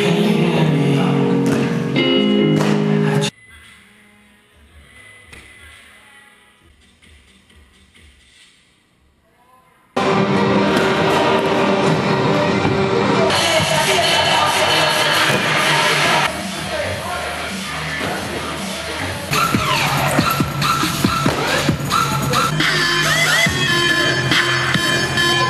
Stay.